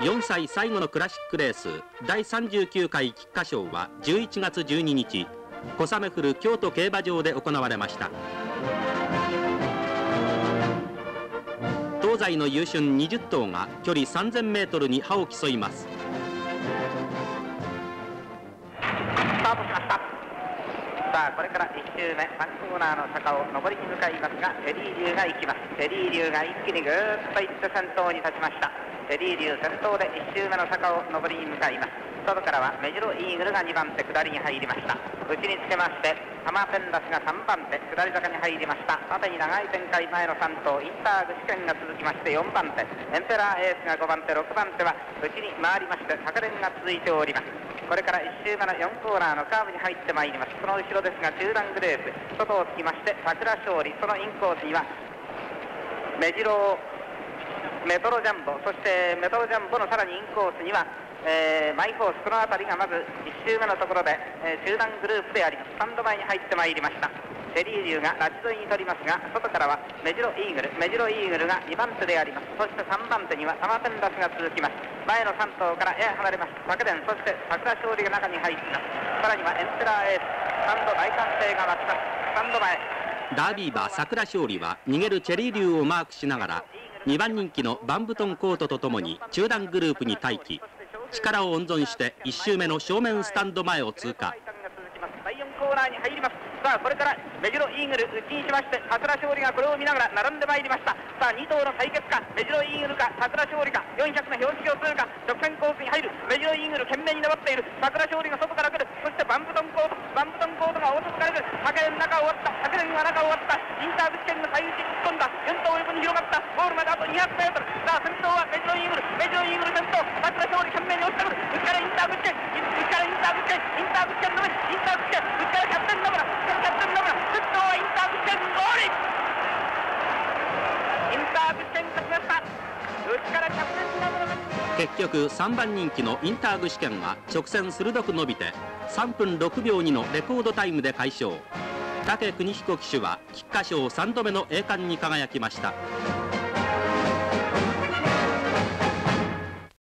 4歳最後のクラシックレース第39回菊花賞は11月12日小雨降る京都競馬場で行われました。東西の優秀20頭が距離3000メートルに歯を競います。スタートしました。さあこれから1周目3コーナーの坂を上りに向かいますがテリー・リュウが行きます。テリー・リュウが一気にぐーっと行って先頭に立ちました。テリー・リュウ先頭で1周目の坂を上りに向かいます。外からはメジロイーグルが2番手下りに入りました。内につけましてハマペンダスが3番手下り坂に入りました。縦に長い展開前の3頭インターグ試験が続きまして4番手。エンペラーエースが5番手6番手は内に回りまして坂連が続いております。これから1周目の4コーナーのカーブに入ってまいります。その後ろですが中段グレープ。外をつきまして桜勝利。そのインコースにはメジロメトロジャンボ。そしてメトロジャンボのさらにインコースには、えー、マイフォース。この辺りがまず1周目のところで、えー、中段グループであります。スタンド前に入ってまいりました。テリー流がラチ沿いに取りますが外からはメジロイーグル。メジロイーグルが2番手であります。そして3番手にはタマテンダスが続きます。前の3頭からやや離れました昨年そして桜勝利が中に入っています。さらにはエンペラーエース。スタンド大歓声が沸きます。スタンド前。ダービー馬桜勝利は逃げるチェリー流をマークしながら2番人気のバンブトンコートとともに中段グループに待機。力を温存して1周目の正面スタンド前を通過。第4コーナーに入ります。さあこれからメジロイーグル打ちにしまして桜勝利がこれを見ながら並んでまいりました。さあ2頭の対決かメジロイーグルか桜勝利か400の標識を通過。直線コースに入るメジロイーグル懸命に粘っている桜勝利が外から来る。そしてバンブトンコートバンブトンコートが大外から来る。竹の中終わった竹の中終わった。インターブチ券が最内に突っ込んだ。4頭横に広がった。ゴール200メートル。さあ先頭はメジロイーグル。メジロイーグル先頭。桜勝利懸命に押してくる。内からインターブチ券内からインターブチ券インターブチ券の上。インターブチ券内からキャプテン野村。キャプテン野村。先頭はインターブチ券ゴール。インターブチ券勝ちました。内からキャプテン野村結局3番人気のインターグ試験は直線鋭く伸びて3分6秒2のレコードタイムで快勝。武邦彦騎手は菊花賞3度目の栄冠に輝きました。